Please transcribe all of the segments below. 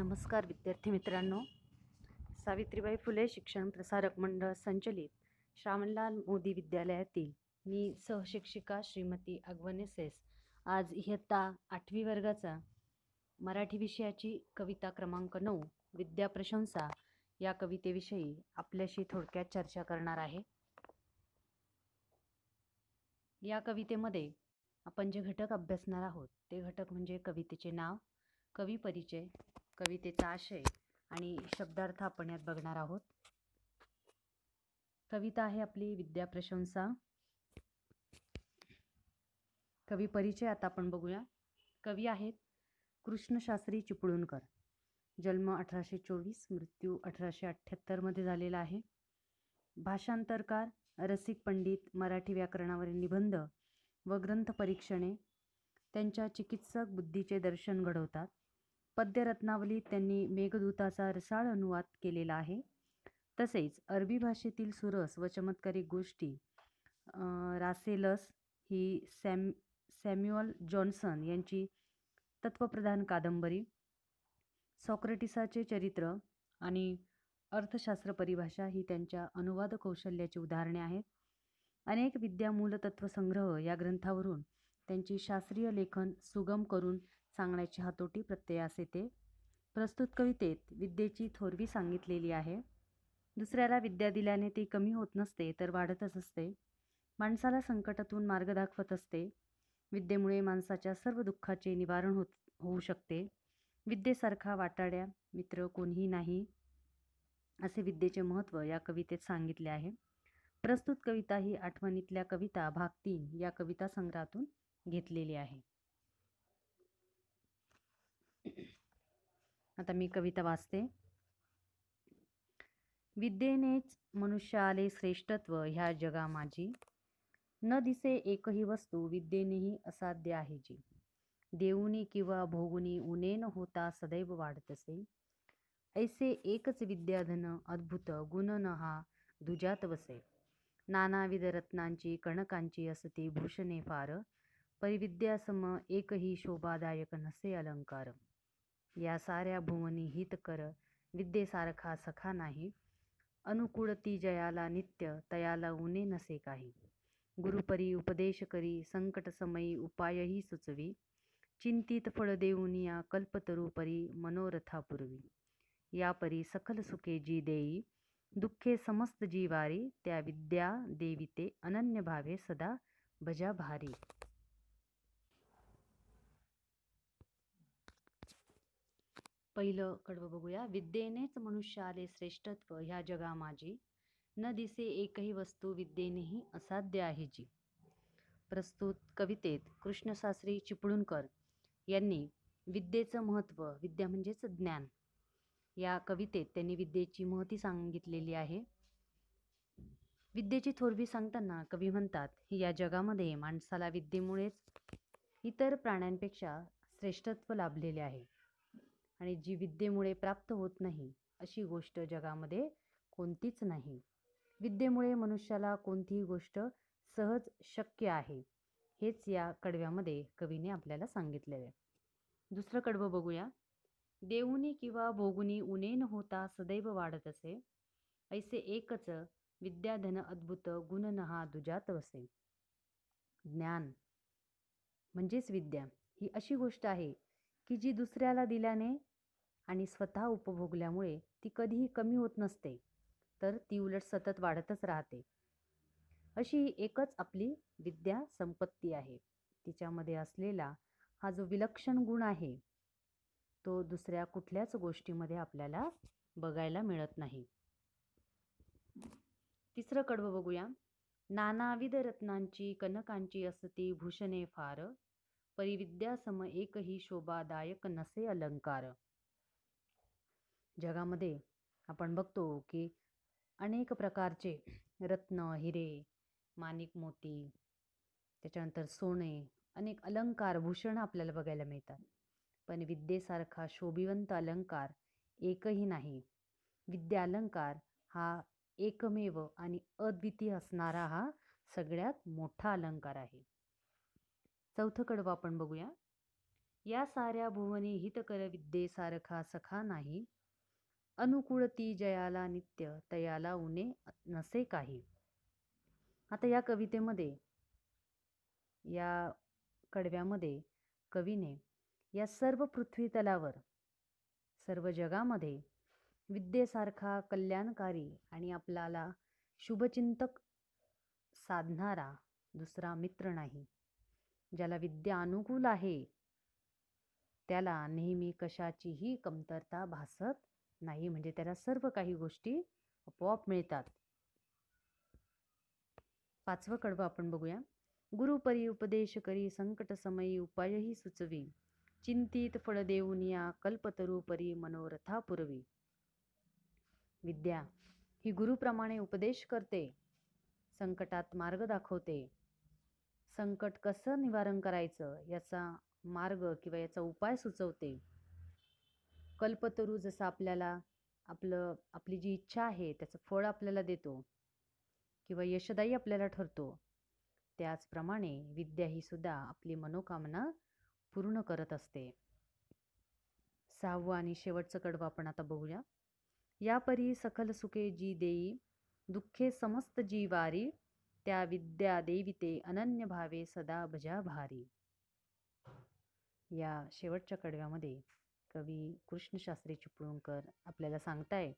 नमस्कार विद्यार्थी मित्रांनो. सावित्रीबाई फुले शिक्षण प्रसारक मंडळ संचलित श्रावणलाल मोदी विद्यालयातील मी सहशिक्षिका श्रीमती अगवनेसेस आज इयत्ता आठवी वर्गाचा मराठी विषयाची कविता क्रमांक नऊ विद्याप्रशंसा या कवितेविषयी आपल्याशी थोडक्यात चर्चा करणार आहे. या कवितेमध्ये आपण जे घटक अभ्यासणार आहोत ते घटक म्हणजे कवितेचे नाव कवी परिचय कवितेचा आशय आणि शब्दार्थ आपण यात बघणार आहोत. कविता आहे आपली विद्याप्रशंसा कवी परिचय आता आपण बघूया. कवी आहेत कृष्णशास्त्री चिपळूणकर. जन्म अठराशे चोवीस मृत्यू अठराशे अठ्ठ्याहत्तरमध्ये झालेला आहे. भाषांतरकार रसिक पंडित मराठी व्याकरणावरील निबंध व ग्रंथ परीक्षणे त्यांच्या चिकित्सक बुद्धीचे दर्शन घडवतात. पद्यरत्नावलीत त्यांनी मेघदूताचा रसाळ अनुवाद केलेला आहे. तसेच अरबी भाषेतील सुरस व चमत्कारिक गोष्टी रासेलस ही सॅम सॅम्युअल जॉन्सन यांची तत्वप्रधान कादंबरी सॉक्रेटिसाचे चरित्र आणि अर्थशास्त्र परिभाषा ही त्यांच्या अनुवाद कौशल्याची उदाहरणे आहेत. अनेक विद्या मूलतत्व संग्रह या ग्रंथावरून त्यांची शास्त्रीय लेखन सुगम करून सांगण्याची हातोटी प्रत्ययास येते. प्रस्तुत कवितेत विद्येची थोरवी सांगितलेली आहे. दुसऱ्याला विद्या दिल्याने ती कमी होत नसते तर वाढतच असते. माणसाला संकटातून मार्ग दाखवत असते. विद्येमुळे माणसाच्या सर्व दुःखाचे निवारण होत होऊ शकते. विद्येसारखा वाटाड्या मित्र कोणीही नाही असे विद्येचे महत्त्व या कवितेत सांगितले आहे. प्रस्तुत कविता ही आठवणीतल्या कविता भाग तीन या कविता संग्रहातून घेतलेली आहे. आता मी कविता वाचते. विद्येनेच मनुष्य आले श्रेष्ठत्व ह्या जगा माझी न दिसे एकही वस्तू विद्येनेही असाध्य आहे जी. देऊनी किंवा भोगुनी उनेन होता सदैव वाढतसे. ऐसे एकच विद्याधन अद्भुत गुण न हा दुजात वसे नानाविध रत्नांची कणकांची असती भूषणे फार परिविद्यासम एकही शोभादायक नसे अलंकार. या साऱ्या भुवनी हित कर विद्येसारखा सखा नाही. अनुकूळती जयाला नित्य तयाला उने नसे काही. गुरुपरी उपदेश करी संकटसमयी उपायही सुचवी. चिंतित फळ देऊनिया कल्पतरुपरी मनोरथापूर्वी या परी सकल सुखे जी देई दुःखे समस्त जीवारी त्या विद्या देविते अनन्य भावे सदा भजा भारी. पहिलं कडवं बघूया. विद्येनेच मनुष्य आले श्रेष्ठत्व ह्या जगा माझी न दिसे एकही वस्तू विद्येनेही असाध्य आहे जी. प्रस्तुत कवितेत कृष्णशास्त्री चिपळूणकर यांनी विद्येचं महत्त्व विद्या म्हणजेच ज्ञान या कवितेत त्यांनी विद्येची महती सांगितलेली आहे. विद्येची थोरवी सांगताना कवी म्हणतात या जगामध्ये माणसाला विद्येमुळेच इतर प्राण्यांपेक्षा श्रेष्ठत्व लाभलेले आहे. आणि जी विद्येमुळे प्राप्त होत नाही अशी गोष्ट जगामध्ये कोणतीच नाही. विद्येमुळे मनुष्याला कोणतीही गोष्ट सहज शक्य आहे हेच या कडव्यामध्ये कवीने आपल्याला सांगितलेलं आहे. दुसरं कडवं बघूया. देऊनी किंवा भोगुनी उणे न होता सदैव वाढत असे ऐसे एकच विद्याधन अद्भुत गुण नहा दुजात वसे. ज्ञान म्हणजेच विद्या ही अशी गोष्ट आहे की जी दुसऱ्याला दिल्याने आणि स्वतः उपभोगल्यामुळे ती कधीही कमी होत नसते तर ती उलट सतत वाढतच राहते. अशी एकच आपली विद्या संपत्ती आहे. तिच्यामध्ये असलेला हा जो विलक्षण गुण आहे तो दुसऱ्या कुठल्याच गोष्टीमध्ये आपल्याला बघायला मिळत नाही. तिसरं कडवं बघूया. नानाविध रत्नांची कनकांची असती भूषणे फार परिविद्यासम एकही शोभादायक नसे अलंकार. जगामध्ये आपण बघतो की अनेक प्रकारचे रत्न हिरे माणिक मोती त्याच्यानंतर सोने अनेक अलंकार भूषण आपल्याला बघायला मिळतात. पण विद्येसारखा शोभिवंत अलंकार एकही नाही. विद्या अलंकार हा एकमेव आणि अद्वितीय असणारा हा सगळ्यात मोठा अलंकार आहे. चौथं कडवं आपण बघूया. या साऱ्या भुवनी हितकर विद्येसारखा सखा नाही. अनुकूळती जयाला नित्य तयाला उणे नसे काही. आता या कवितेमध्ये या कडव्यामध्ये कवीने या सर्व पृथ्वी तलावर सर्व जगामध्ये विद्येसारखा कल्याणकारी आणि आपल्याला शुभचिंतक साधणारा दुसरा मित्र नाही. ज्याला विद्या अनुकूल आहे त्याला नेहमी कशाचीही कमतरता भासत नाही म्हणजे त्याला सर्व काही गोष्टी आपोआप मिळतात. पाचवं कडवं आपण बघूया. गुरुपरी उपदेश करी संकट समयी उपायही सुचवी. चिंतित फळ देऊन या कल्पतरूपरी मनोरथा पुरवी. विद्या ही गुरुप्रमाणे उपदेश करते. संकटात मार्ग दाखवते. संकट कसं निवारण करायचं याचा मार्ग किंवा याचा उपाय सुचवते. कल्पतरू जसं आपल्याला आपलं आपली जी इच्छा आहे त्याचं फळ आपल्याला देतो किंवा यशदायी आपल्याला ठरतो त्याचप्रमाणे विद्या ही सुद्धा आपली मनोकामना पूर्ण करत असते. सहावं आणि शेवटचं कडवं आपण आता बघूया. या परी सखल सुखे जी देई दुःखे समस्त जी वारी त्या विद्या देविते अनन्य भावे सदा भजा भारी. या शेवटच्या कडव्यामध्ये कवी कृष्णशास्त्री चिपळूणकर आपल्याला सांगताय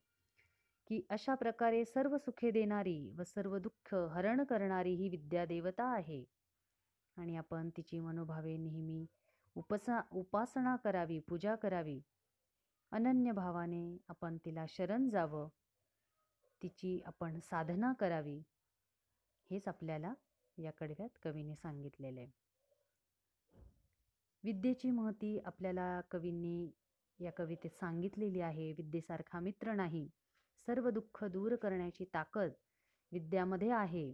की अशा प्रकारे सर्व सुखे देणारी व सर्व दुःख हरण करणारी ही विद्या देवता आहे. आणि आपण तिची मनोभावे नेहमी उपसा उपासना करावी पूजा करावी. अनन्य भावाने आपण तिला शरण जावं. तिची आपण साधना करावी. हेच आपल्याला या कडव्यात कवीने सांगितलेलं आहे. विद्येची महती आपल्याला कवींनी या कवितेत सांगितलेली आहे विद्येसारखा मित्र नाही. सर्व दुःख दूर करण्याची ताकद विद्यामध्ये आहे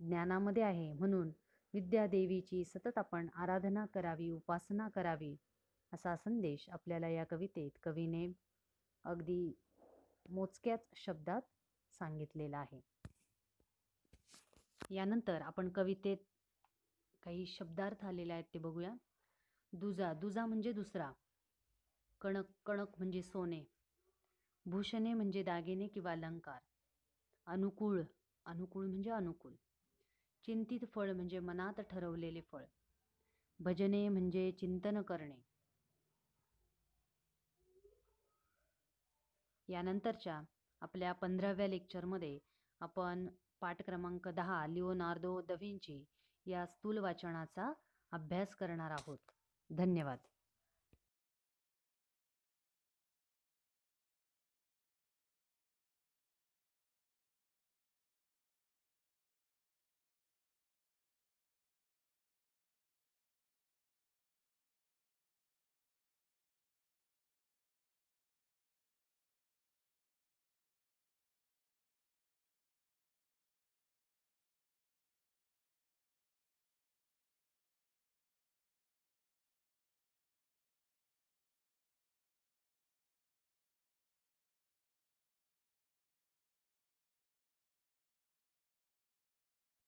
ज्ञानामध्ये आहे म्हणून विद्यादेवीची सतत आपण आराधना करावी उपासना करावी असा संदेश आपल्याला या कवितेत कवीने अगदी मोजक्याच शब्दात सांगितलेला आहे. यानंतर आपण कवितेत काही शब्दार्थ आलेले आहेत ते बघूया. दुजा दुजा म्हणजे दुसरा. कणक कणक म्हणजे सोने. भूषणे म्हणजे दागिने किंवा अलंकार. अनुकूळ अनुकूळ म्हणजे अनुकूल. चिंतित फळ म्हणजे मनात ठरवलेले फळ. भजने म्हणजे चिंतन करणे. यानंतरच्या आपल्या पंधराव्या लेक्चरमध्ये आपण पाठ क्रमांक दहा लिओनार्दो दविंची या स्थूल वाचनाचा अभ्यास करणार आहोत. धन्यवाद.